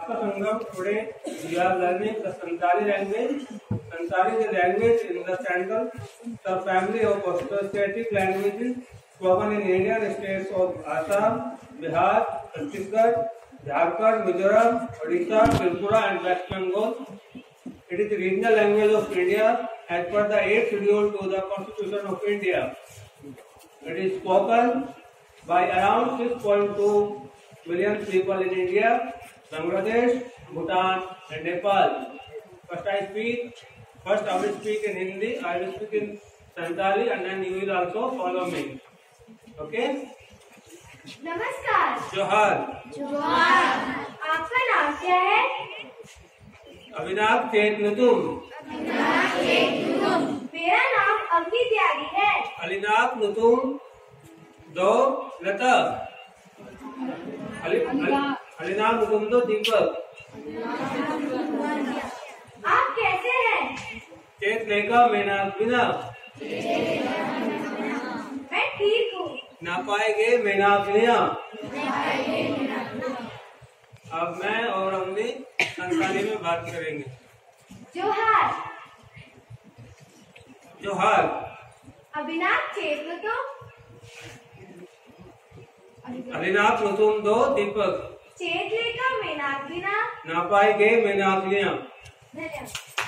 We are learning the Santali language. Santali is a language in the central subfamily of associative languages spoken in Indian states of Assam, Bihar, Chhattisgarh, Jharkhand, Mizoram, Odisha, Tripura and West Bengal. It is the regional language of India as per the 8th schedule to the Constitution of India. It is spoken by around 6.2 million people in India Bangladesh Bhutan and Nepal first I speak first I speak in Hindi I will speak in Santali and then you will also follow me okay नमस्कार। जोहर जोहर आपका नाम क्या है? अभिनाभ केत नुतुम। अभिनाभ केत नुतुम। मेरा नाम अग्नि त्यागी है। अलीनाथ नुतुम दो लता। अलिनाथ नुतुम दो दीपक आप कैसे हैं? चेत लेखा मैना बिना। मैं ठीक हूँ। ना पाएँगे मैना बिना। अब मैं और अम्मी संताली में बात करेंगे। जोहार। जोहार। अविनाश चेतन तो अलिनाथ नुतुम दो दीपक। चेत लेकर मेनाक बिना ना पाएँगे मैना बिना धन्यवाद।